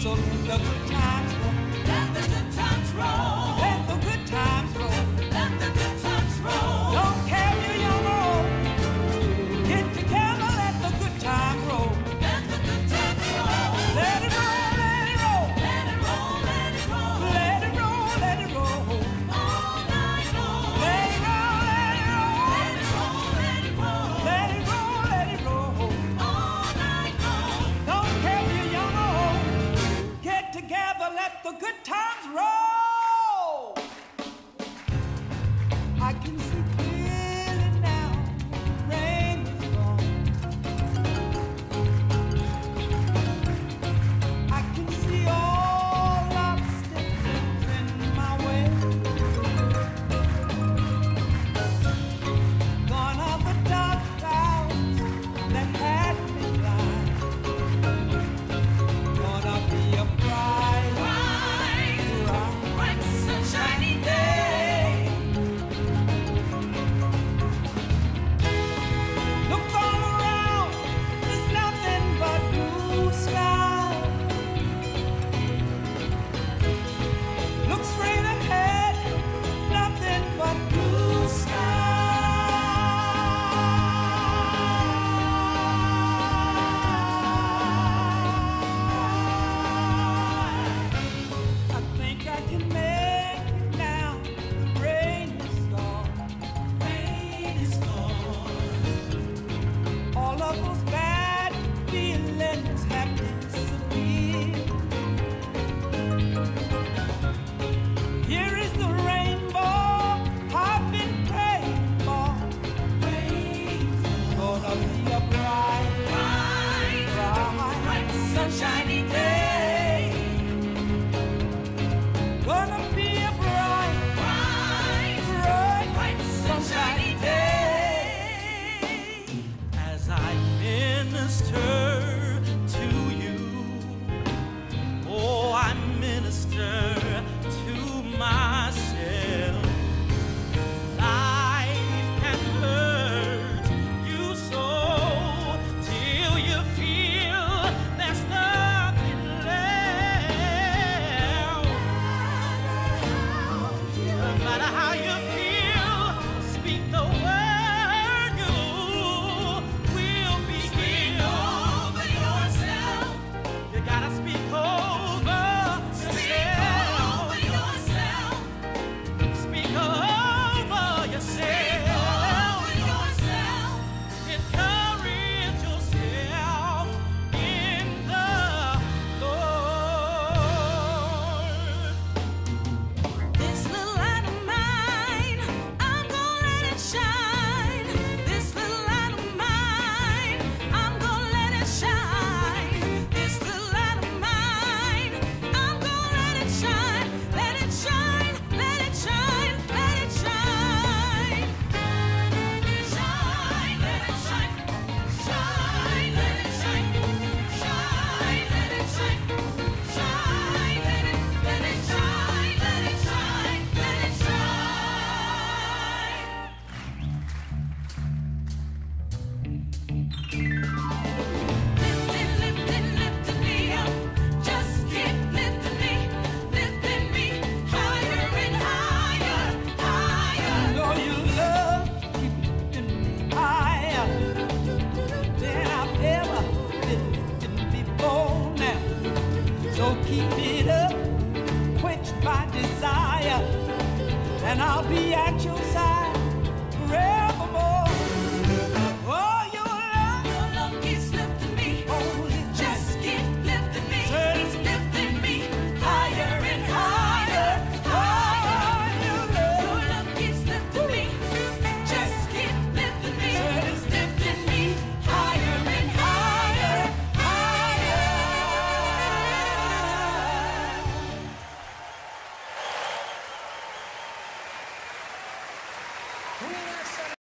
So look up the let the good times roll. So keep it up, quench my desire, and I'll be at your side forever.